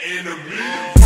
Good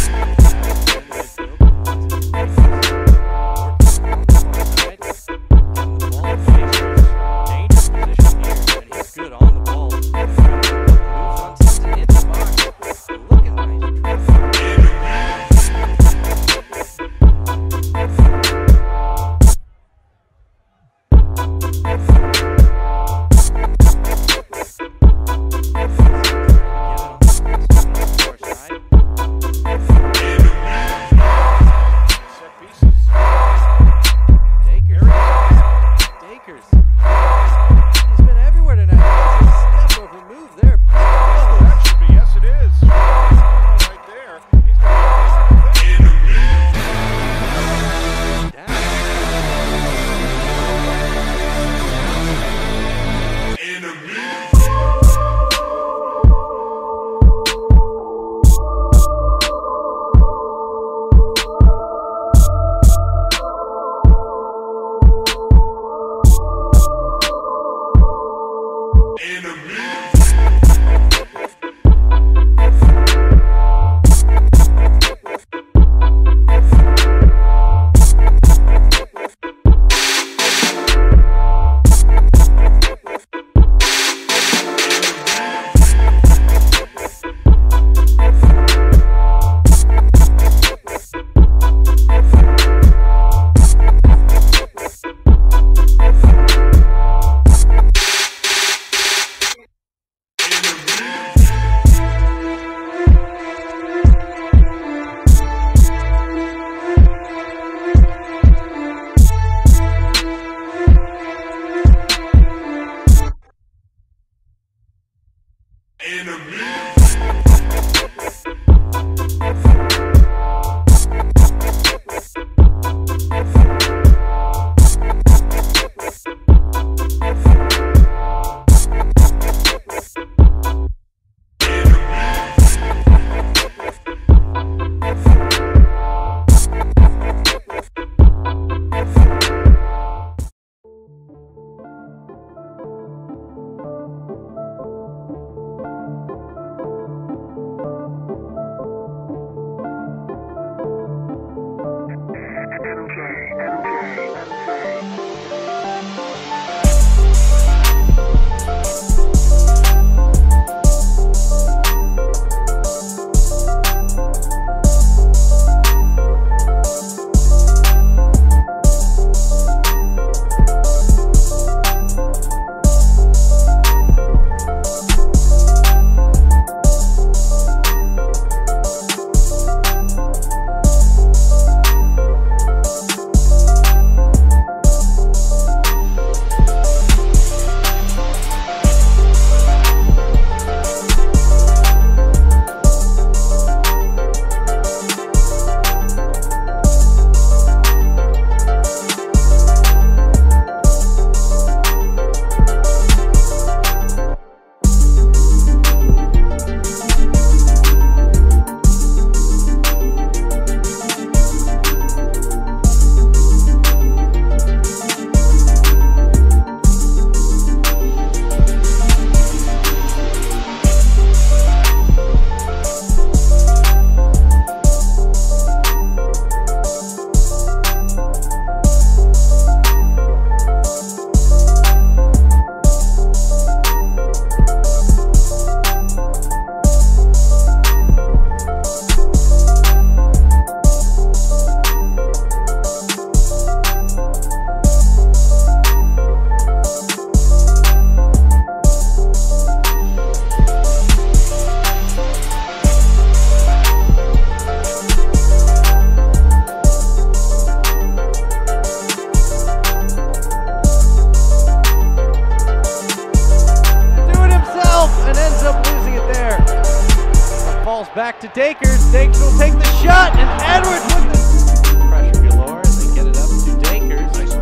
Dacres. Dacres will take the shot and Edwards with the pressure galore and they get it up to Dacres.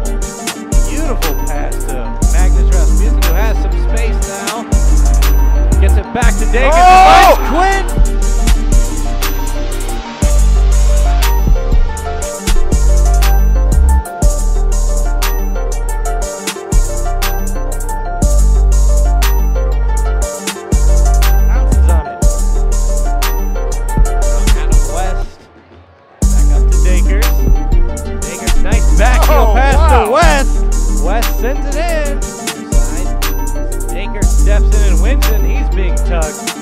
Beautiful pass to Magnus Rasmussen who has some space now. Gets it back to Dacres Oh! Quinn. West sends it in. Daker steps in and wins it. He's being tugged.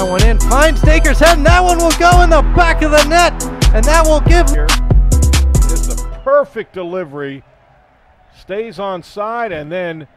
That one in. Finds Dacres head, and that one will go in the back of the net. And that will give. Is the perfect delivery. Stays on side and then